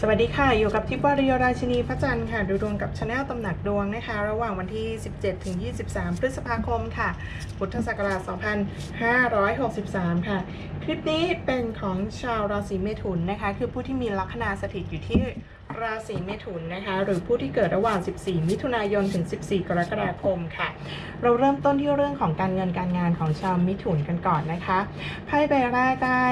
สวัสดีค่ะ อยู่กับทิพย์วาริยราชินีพระจันทร์ค่ะ ดูดวงกับ channel ตำหนักดวงนะคะ ระหว่างวันที่ 17 ถึง 23 พฤษภาคมค่ะ พุทธศักราช 2563 ค่ะ คลิปนี้เป็นของชาวราศีเมถุนนะคะ คือผู้ที่มีลัคนาสถิตอยู่ที่ราศีเมถุนนะคะ หรือผู้ที่เกิดระหว่าง 14 มิถุนายน ถึง 14 กรกฎาคมค่ะ เราเริ่มต้นที่เรื่องของการเงินการงานของชาวมิถุนกันก่อนนะคะ ไพ่ใบแรกได้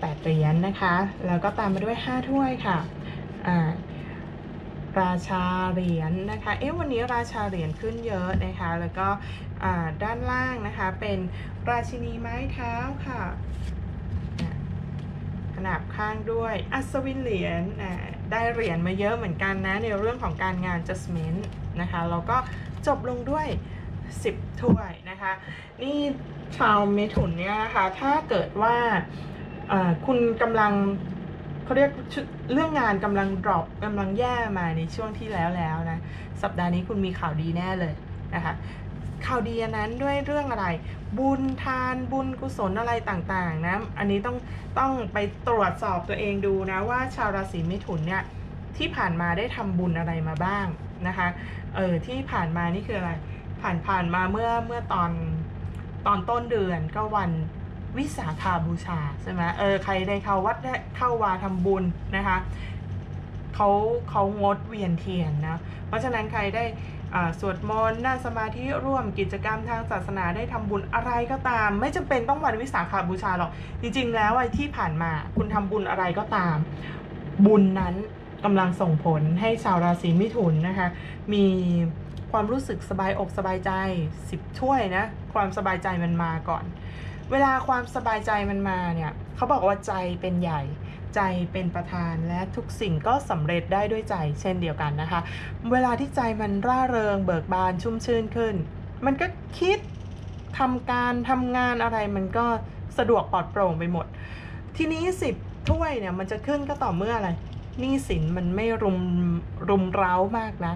8 เหรียญนะคะ แล้วก็ตามมาด้วย 5 ถ้วยค่ะราชาเหรียญนะคะ เอ๊ะวันนี้ราชาเหรียญขึ้นเยอะนะคะ แล้วก็ด้านล่างนะคะเป็นราชินีไม้เท้าค่ะขนาบข้างด้วยอัศวินเหรียญได้เหรียญมาเยอะเหมือนกันนะในเรื่องของการงาน judgment นะคะแล้วก็จบลงด้วย 10 ถ้วยนะคะ นี่ชาวเมถุนเนี่ยนะคะ ถ้าเกิดว่า คุณกำลังเขาเรียกชุดเรื่องงานกำลังดรอปกำลังแย่มาในช่วงที่แล้วแล้วนะ สัปดาห์นี้คุณมีข่าวดีแน่เลยนะคะข่าวดีนนั้นด้วยเรื่องอะไร บุญทานบุญกุศลอะไรต่างๆนะอันนี้ต้องต้องไปตรวจสอบตัวเองดูนะว่าชาวราศีมิถุนเนี่ยที่ผ่านมาได้ทำบุญอะไรมาบ้างนะคะเออที่ผ่านมานี่คืออะไร ผ่านผ่านมาเมื่อเมื่อตอนตอนต้นเดือนก็วัน วิสาขาบูชาใช่ไหมเออใครได้เข้าวัดได้เข้าวาทำบุญนะคะเขาเขางดเวียนเทียนนะเพราะฉะนั้นใครได้สวดมนต์นั่งสมาธิร่วมกิจกรรมทางศาสนาได้ทำบุญอะไรก็ตาม ไม่จำเป็นต้องวันวิสาขาบูชาหรอก จริง ๆ แล้วไอ้ที่ผ่านมาคุณทำบุญอะไรก็ตาม บุญนั้นกำลังส่งผลให้ชาวราศีมิถุนนะคะ มีความรู้สึกสบายอกสบายใจสิบถ้วยนะ ความสบายใจมันมาก่อน เวลาความสบายใจมันมาเนี่ยเขาบอกว่าใจเป็นใหญ่ใจเป็นประธานและทุกสิ่งก็สำเร็จได้ด้วยใจเช่นเดียวกันนะคะ เวลาที่ใจมันร่าเริงเบิกบานชุ่มชื่นขึ้น มันก็คิดทำการทำงานอะไรมันก็สะดวกปลอดโปร่งไปหมด ทีนี้สิบถ้วยเนี่ยมันจะขึ้นก็ต่อเมื่ออะไรหนี้สินมันไม่รุมรุมเร้ามากนะ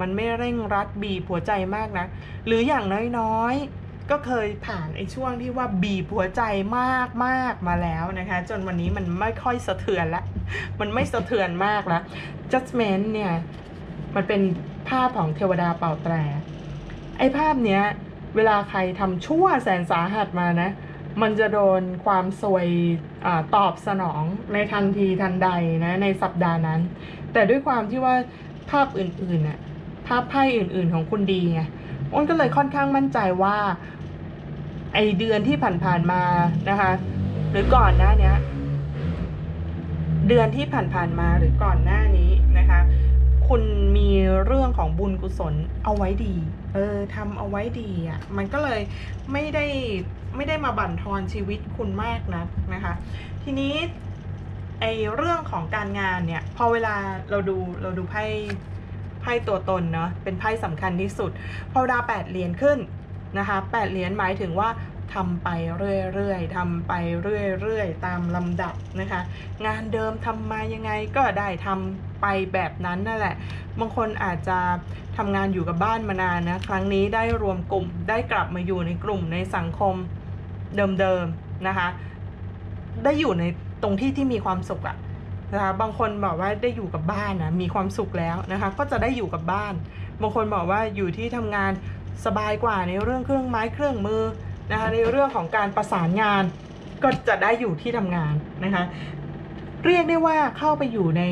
มันไม่เร่งรัดบีบหัวใจมากนะ หรืออย่างน้อยๆ ก็เคยผ่านไอ้ช่วงที่ว่าบีบหัวใจมากมากมาแล้วนะคะ จนวันนี้มันไม่ค่อยสะเทือนละ มันไม่สะเทือนมากแล้ว judgment เนี่ย มันเป็นภาพของเทวดาเป่าแตร ไอ้ภาพเนี้ย เวลาใครทำชั่วแสนสาหัสมานะ มันจะโดนความซวยอตอบสนองในทันทีทันใดนะ ในสัปดาห์นั้น แต่ด้วยความที่ว่าภาพอื่นๆน่ะภาพไพ่อื่นๆของคุณดีไงอ้นก็เลยค่อนข้างมั่นใจว่า ไอเดือนที่ผ่านๆมานะคะ หรือก่อนหน้านี้เดือนที่ผ่านๆมาหรือก่อนหน้านี้นะคะ คุณมีเรื่องของบุญกุศลเอาไว้ดี เออทำเอาไว้ดีอะ่ะ มันก็เลยไม่ได้ไม่ได้มาบั่นทอนชีวิตคุณมากนะนะคะ ทีนี้ไอเรื่องของการงานเนี่ย พอเวลาเราดูเราดูไพ่ไพ่ตัวตนเนาะเป็นไพ่สำคัญที่สุด พอดาวแปดเหรียญขึ้น นะคะแปดเหรียญหมายถึงว่าทำไปเรื่อยๆทำไปเรื่อยๆ ตามลำดับนะคะ งานเดิมทำมายังไงก็ได้ทำไปแบบนั้นนั่นแหละ บางคนอาจจะทำงานอยู่กับบ้านมานานนะ ครั้งนี้ได้รวมกลุ่ม ได้กลับมาอยู่ในกลุ่มในสังคมเดิมๆนะคะ ได้อยู่ในตรงที่ที่มีความสุขอะนะคะบางคนบอกว่าได้อยู่กับบ้านนะมีความสุขแล้วนะคะ ก็จะได้อยู่กับบ้าน บางคนบอกว่าอยู่ที่ทำงาน สบายกว่าในเรื่องเครื่องไม้เครื่องมือนะคะในเรื่องของการประสานงานก็จะได้อยู่ที่ทำงานนะคะเรียกได้ว่าเข้าไปอยู่ใน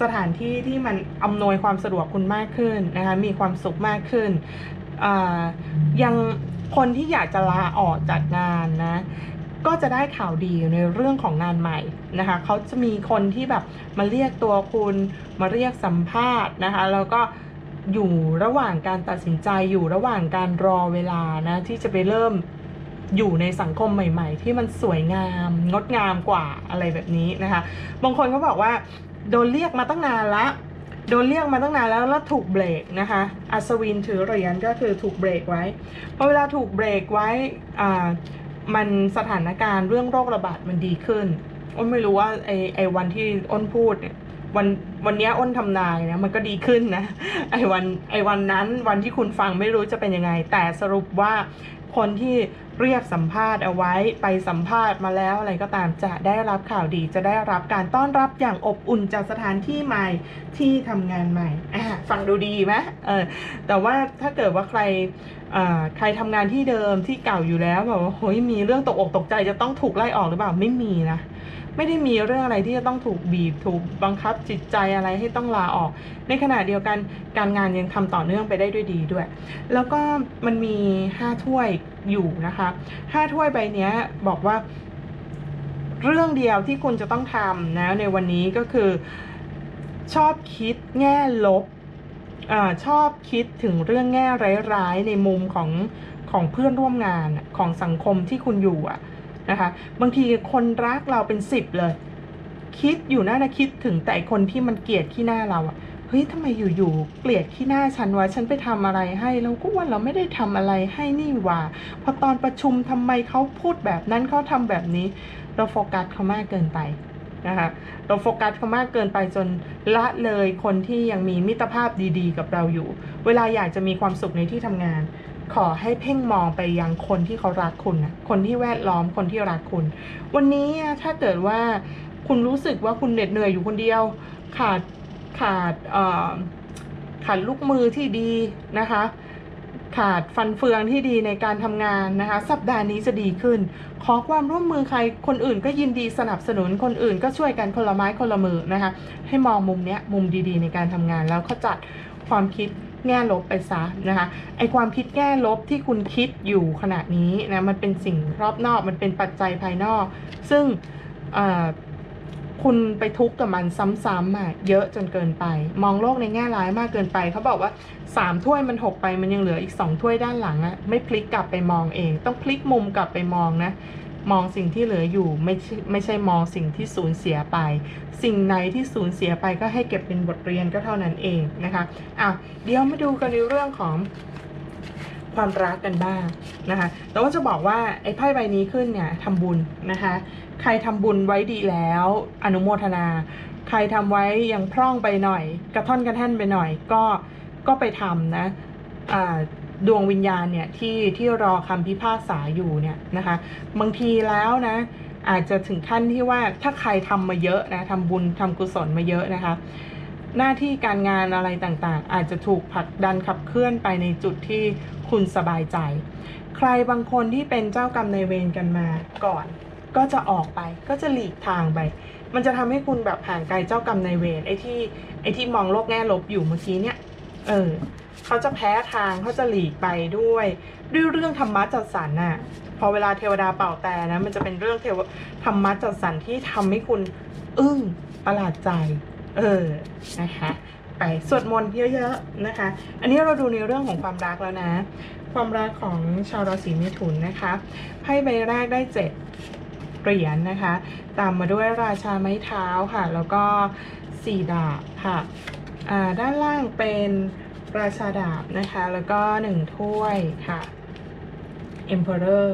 สถานที่ที่มันอำนวยความสะดวกคุณมากขึ้นนะคะมีความสุขมากขึ้นยังคนที่อยากจะลาออกจากงานนะก็จะได้ข่าวดีในเรื่องของงานใหม่นะคะเขาจะมีคนที่แบบมาเรียกตัวคุณมาเรียกสัมภาษณ์นะคะแล้วก็ อยู่ระหว่างการตัดสินใจอยู่ระหว่างการรอเวลานะ ที่จะไปเริ่มอยู่ในสังคมใหม่ ๆ ที่มันสวยงามงดงามกว่าอะไรแบบนี้นะคะ บางคนเขาบอกว่า โดนเรียกมาตั้งนานละโดนเรียกมาตั้งนานแล้วแล้วถูกเบรกนะคะ อัศวินถือเหรียญก็คือถูกเบรกไว้พอเวลาถูกเบรกไว้อ่ามันสถานการณ์เรื่องโรคระบาดมันดีขึ้นอ้นไม่รู้ว่าไอไอวันที่อ้นพูดเนี่ย วันวันนี้อ้นทำนายนะมันก็ดีขึ้นนะไอ้วันไอ้วันนั้นวันที่คุณฟังไม่รู้จะเป็นยังไง แต่สรุปว่าคนที่เรียกสัมภาษณ์เอาไว้ไปสัมภาษณ์มาแล้วอะไรก็ตามจะได้รับข่าวดีจะได้รับการต้อนรับอย่างอบอุ่นจากสถานที่ใหม่ที่ทำงานใหม่ฟังดูดีไหมเออแต่ว่าถ้าเกิดว่าใคร ใครทำงานที่เดิมที่เก่าอยู่แล้วแบบว่าเฮ้ยมีเรื่องตกอกตกใจจะต้องถูกไล่ออกหรือเปล่าไม่มีนะไม่ได้มีเรื่องอะไรที่จะต้องถูกบีบถูกบังคับจิตใจอะไรให้ต้องลาออก ในขณะเดียวกันการงานยังทำต่อเนื่องไปได้ด้วยดีด้วย แล้วก็มันมีห้าถ้วยอยู่นะคะห้าถ้วยใบนี้บอกว่า เรื่องเดียวที่คุณจะต้องทำนะในวันนี้ก็คือชอบคิดแง่ลบ อชอบคิดถึงเรื่องแง่ร้ายๆ ในมุมของของเพื่อนร่วมงานของสังคมที่คุณอยู่อะนะคะบางทีคนรักเราเป็นสิบเลย คิดอยู่นั่นนะคิดถึงแต่คนที่มันเกลียดขี้หน้าเราอะเฮ้ยทำไมอยู่ๆเกลียดขี้หน้าฉันวะฉันไปทำอะไรให้เราก็ว่าเราไม่ได้ทำอะไรให้นี่ว่าพอตอนประชุมทำไมเขาพูดแบบนั้นเขาทำแบบนี้ เราโฟกัสเขามากเกินไป นะคะเราโฟกัสเขามากเกินไปจนละเลยคนที่ยังมีมิตรภาพดีๆ กับเราอยู่ เวลาอยากจะมีความสุขในที่ทำงาน ขอให้เพ่งมองไปยังคนที่เขารักคุณนะคนที่แวดล้อมคนที่รักคุณ วันนี้อะถ้าเกิดว่าคุณรู้สึกว่าคุณเหน็ดเหนื่อยอยู่คนเดียว ขาดขาดขาดลูกมือที่ดีนะคะ ขาดฟันเฟืองที่ดีในการทำงานนะคะ สัปดาห์นี้จะดีขึ้น ขอความร่วมมือใครคนอื่นก็ยินดีสนับสนุนคนอื่นก็ช่วยกันคนละไม้คนละมือนะคะ ให้มองมุมเนี้ยมุมดีๆ ในการทำงานแล้วก็จัดความคิดแง่ลบไปซะนะคะไอความคิดแง่ลบที่คุณคิดอยู่ขณะนี้นะมันเป็นสิ่งรอบนอกมันเป็นปัจจัยภายนอก ซึ่งอ่อ คุณไปทุกข์กับมันซ้ำๆอะเยอะจนเกินไป มองโลกในแง่ร้ายมากเกินไป เขาบอกว่าสามถ้วยมันหกไปมันยังเหลืออีกสองถ้วยด้านหลังอะไม่พลิกกลับไปมองเอง ต้องพลิกมุมกลับไปมองนะมองสิ่งที่เหลืออยู่ไม่ใช่ไม่ใช่มองสิ่งที่สูญเสียไป สิ่งไหนที่สูญเสียไปก็ให้เก็บเป็นบทเรียนก็เท่านั้นเองนะคะอะเดี๋ยวมาดูกันในเรื่องของความรักกันบ้างนะคะแต่ว่าจะบอกว่าไอ้ไพ่ใบนี้ขึ้นเนี่ยทำบุญนะคะ ใครทำบุญไว้ดีแล้ว อนุโมทนา ใครทำไว้ยังพร่องไปหน่อย กระท่อนกระแท่นไปหน่อยก็ก็ไปทำนะอ่าดวงวิญญาณเนี่ยที่ที่รอคำพิพากษาอยู่เนี่ยนะคะ บางทีแล้วนะ อาจจะถึงขั้นที่ว่าถ้าใครทำมาเยอะนะทำบุญทำกุศลมาเยอะนะคะ หน้าที่การงานอะไรต่างๆ อาจจะถูกผลักดันขับเคลื่อนไปในจุดที่คุณสบายใจ ใครบางคนที่เป็นเจ้ากรรมในเวรกันมาก่อน ก็จะออกไปก็จะหลีกทางไป มันจะทำให้คุณแบบห่างไกลเจ้ากรรมนายเวรไอ้ที่ไอ้ที่มองโลกแง่ลบอยู่เมื่อกี้เนี่ย เออเขาจะแพ้ทางเขาจะหลีกไปด้วย ด้วยเรื่องธรรมะจัดสรรน่ะพอเวลาเทวดาเป่าแต่นะ มันจะเป็นเรื่องเทวธรรมะจัดสรรที่ทำให้คุณอึ้งประหลาดใจ เออนะคะไปสวดมนต์เยอะๆนะคะ อันนี้เราดูในเรื่องของความรักแล้วนะ ความรักของชาวราศีเมถุนนะคะไพ่ใบแรกได้เจ็ด เหรียญนะคะ ตามมาด้วยราชาไม้เท้าค่ะ แล้วก็สี่ดาบค่ะด้านล่างเป็นราชาดาบนะคะ แล้วก็หนึ่งถ้วยค่ะ Emperor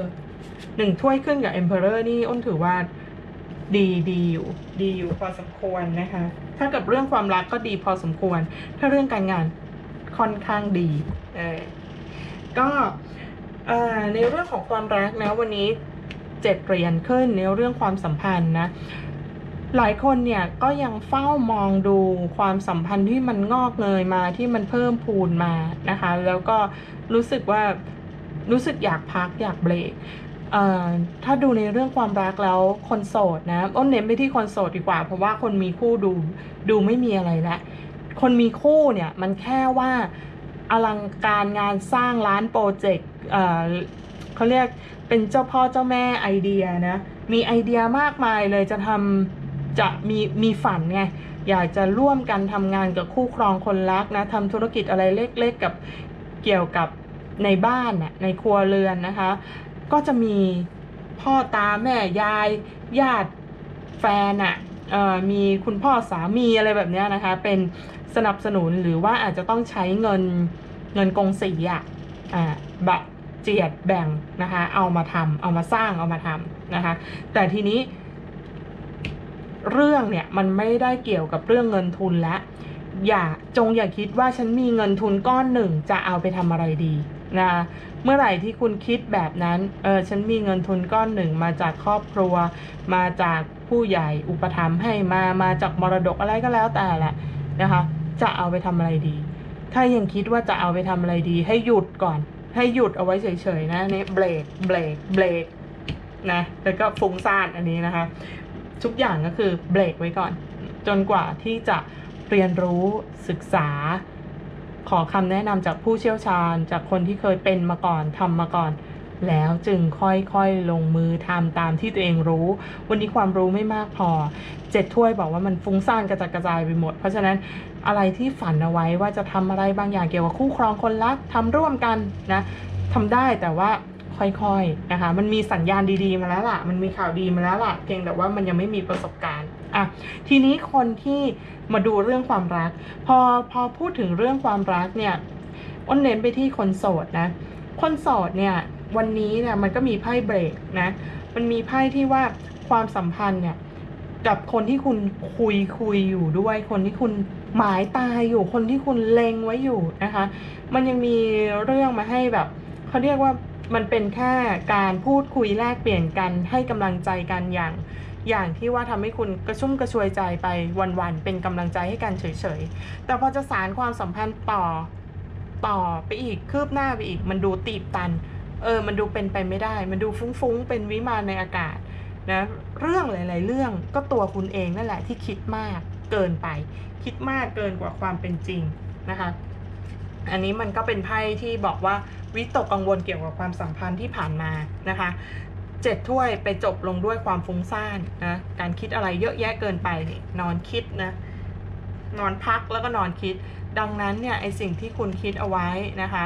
หนึ่งถ้วยขึ้นกับ Emperor นี่อ้นถือว่าดีดีอยู่ดีอยู่พอสมควรนะคะ ถ้ากับเรื่องความรักก็ดีพอสมควร ถ้าเรื่องการงานค่อนข้างดีเออก็ในเรื่องของความรักนะวันนี้ เจ็ดเหรียญขึ้นในเรื่องความสัมพันธ์นะหลายคนเนี่ยก็ยังเฝ้ามองดูความสัมพันธ์ที่มันงอกเงยมาที่มันเพิ่มพูนมานะคะ แล้วก็รู้สึกว่ารู้สึกอยากพักอยากเบรกถ้าดูในเรื่องความรักแล้วคนโสดนะอ้นเน้นไปที่คนโสดดีกว่า เพราะว่าคนมีคู่ดูดูไม่มีอะไรแล้วคนมีคู่เนี่ยมันแค่ว่าอลังการงานสร้างร้านโปรเจกต์ เขาเรียกเป็นเจ้าพ่อเจ้าแม่ไอเดียนะ มีไอเดียมากมายเลยจะทำจะมีมีฝันไงอยากจะร่วมกันทำงานกับคู่ครองคนรักนะทำธุรกิจอะไรเล็กๆกับเกี่ยวกับในบ้านน่ะในครัวเรือนนะคะ ก็จะมีพ่อตาแม่ยาย ญาติแฟนอะ่ะมีคุณพ่อสามีอะไรแบบนี้นะคะ เป็นสนับสนุนหรือว่าอาจจะต้องใช้เงินเงินกงสีอะอ่าบะ เจียดแบ่งนะคะ เอามาทำเอามาสร้างเอามาทำนะคะ แต่ทีนี้ เรื่องเนี่ยมันไม่ได้เกี่ยวกับเรื่องเงินทุนและอย่าจงอย่าคิดว่าฉันมีเงินทุนก้อนหนึ่งจะเอาไปทำอะไรดีนะเมื่อไหร่ที่คุณคิดแบบนั้นเออฉันมีเงินทุนก้อนหนึ่งมาจากครอบครัว มาจากผู้ใหญ่อุปถัมภ์ให้มามาจากมรดกอะไรก็แล้วแต่แหละนะคะ จะเอาไปทำอะไรดี ถ้ายังคิดว่าจะเอาไปทำอะไรดี ให้หยุดก่อน ให้หยุดเอาไว้เฉยๆนะนี่เบรกเบรกเบรกนะแล้วก็ฟุ้งซ่านอันนี้นะคะ ทุกอย่างก็คือเบรกไว้ก่อน จนกว่าที่จะเรียนรู้ศึกษา ขอคำแนะนำจากผู้เชี่ยวชาญ จากคนที่เคยเป็นมาก่อนทำมาก่อน แล้วจึงค่อยๆลงมือทำตามที่ตัวเองรู้ วันนี้ความรู้ไม่มากพอเจ็ดถ้วยบอกว่ามันฟุ้งซ่านกระจัดกระจายไปหมด เพราะฉะนั้น อะไรที่ฝันเอาไว้ว่าจะทำอะไรบางอย่างเกี่ยวกับคู่ครองคนรักทำร่วมกันนะทำได้แต่ว่าค่อยๆนะคะ มันมีสัญญาณดีๆมาแล้วล่ะ มันมีข่าวดีมาแล้วล่ะ เพียงแต่ว่ามันยังไม่มีประสบการณ์อะทีนี้คนที่มาดูเรื่องความรัก พอพอพูดถึงเรื่องความรักเนี่ยอ้นเน้นไปที่คนโสดนะ คนโสดเนี่ยวันนี้เนี่ยมันก็มีไพ่เบรกนะ มันมีไพ่ที่ว่าความสัมพันธ์เนี่ยกับคนที่คุณคุยคุยอยู่ด้วย คนที่คุณ หมายตายอยู่คนที่คุณเล็งไว้อยู่นะคะ มันยังมีเรื่องมาให้แบบเขาเรียกว่ามันเป็นแค่การพูดคุยแลกเปลี่ยนกันให้กำลังใจกันอย่าง อย่างที่ว่าทำให้คุณกระชุ่มกระชวยใจไปวันๆเป็นกำลังใจให้กันเฉยๆ แต่พอจะสารความสัมพันธ์ต่อต่อไปอีกคืบหน้าไปอีก มันดูตีบตัน เออ มันดูเป็นไปไม่ได้ มันดูฟุ้งๆ เป็นวิมานในอากาศนะเรื่องหลาย ๆ เรื่องก็ตัวคุณเองนั่นแหละที่คิดมาก เกินไป คิดมากเกินกว่าความเป็นจริงนะคะ อันนี้มันก็เป็นไพ่ที่บอกว่าวิตกกังวลเกี่ยวกับความสัมพันธ์ที่ผ่านมานะคะเจ็ดถ้วยไปจบลงด้วยความฟุ้งซ่านนะการคิดอะไรเยอะแยะเกินไปนี่นอนคิดนะนอนพักแล้วก็นอนคิด ดังนั้นเนี่ยไอสิ่งที่คุณคิดเอาไว้นะคะ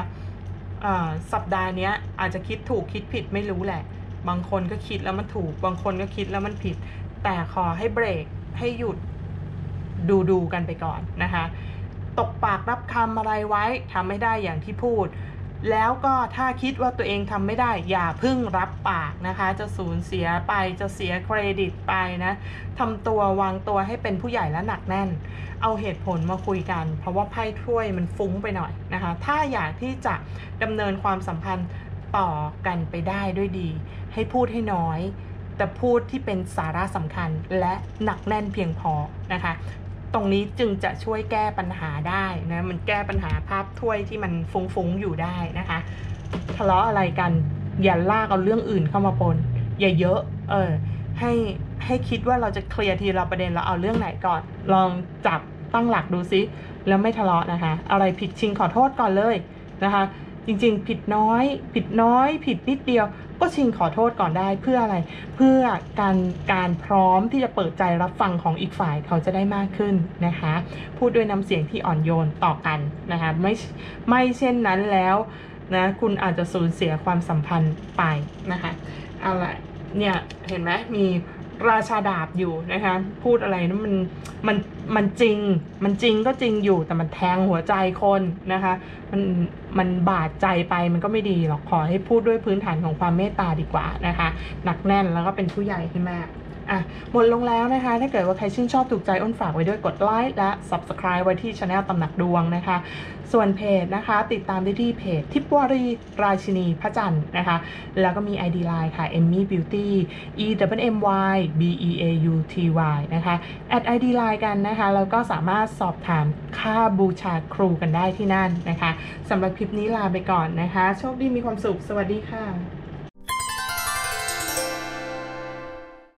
สัปดาห์นี้อาจจะคิดถูกคิดผิดไม่รู้แหละ บางคนก็คิดแล้วมันถูก บางคนก็คิดแล้วมันผิด แต่ขอให้เบรกให้หยุด ดูดูกันไปก่อนนะคะ ตกปากรับคำอะไรไว้ทำไม่ได้อย่างที่พูด แล้วก็ถ้าคิดว่าตัวเองทำไม่ได้ อย่าพึ่งรับปากนะคะ จะสูญเสียไปจะเสียเครดิตไปนะทำตัววางตัวให้เป็นผู้ใหญ่และหนักแน่น เอาเหตุผลมาคุยกัน เพราะว่าไพ่ถ้วยมันฟุ้งไปหน่อยนะคะ ถ้าอยากที่จะดำเนินความสัมพันธ์ต่อกันไปได้ด้วยดี ให้พูดให้น้อยแต่พูดที่เป็นสาระสำคัญและหนักแน่นเพียงพอนะคะ ตรงนี้จึงจะช่วยแก้ปัญหาได้นะมันแก้ปัญหาภาพถ้วยที่มันฟุ้งๆอยู่ได้นะคะ ทะเลาะอะไรกันอย่าลากเอาเรื่องอื่นเข้ามาปน อย่าเยอะเออให้ให้คิดว่าเราจะเคลียร์ทีละประเด็นเราเอาเรื่องไหนก่อน ลองจับตั้งหลักดูซิแล้วไม่ทะเลาะนะคะ อะไรผิดชิงขอโทษก่อนเลยนะคะ จริงๆ ผิดน้อย ผิดน้อย ผิดนิดเดียว ก็ชิงขอโทษก่อนได้เพื่ออะไร เพื่อการการพร้อมที่จะเปิดใจรับฟังของอีกฝ่ายเขาจะได้มากขึ้นนะคะ พูดด้วยน้ำเสียงที่อ่อนโยนต่อกันนะคะไม่ไม่เช่นนั้นแล้วนะคุณอาจจะสูญเสียความสัมพันธ์ไปนะคะเอาละเนี่ยเห็นไหมมีราชาดาบอยู่นะคะ พูดอะไรนะมันมัน มันจริง มันจริงก็จริงอยู่แต่มันแทงหัวใจคนนะคะ มันมันบาดใจไปมันก็ไม่ดีหรอกขอให้พูดด้วยพื้นฐานของความเมตตาดีกว่านะคะ หนักแน่นแล้วก็เป็นผู้ใหญ่ให้มาก อะหมดลงแล้วนะคะ ถ้าเกิดว่าใครชื่นชอบถูกใจอ้นฝากไว้ด้วยกดไลค์และ Subscribe ไว้ที่ช anel ตำหนักดวงนะคะ ส่วนเพจนะคะ ติดตามได้ที่เพจ ทิพวารี ราชินีพระจันทร์นะคะ แล้วก็มี ID Line ค่ะ Emmy Beauty E W M Y B E A U T Y นะคะแอด ID Line กันนะคะ แล้วก็สามารถสอบถามค่าบูชาครูกันได้ที่นั่นนะคะสำหรับคลิปนี้ลาไปก่อนนะคะ โชคดีมีความสุข สวัสดีค่ะ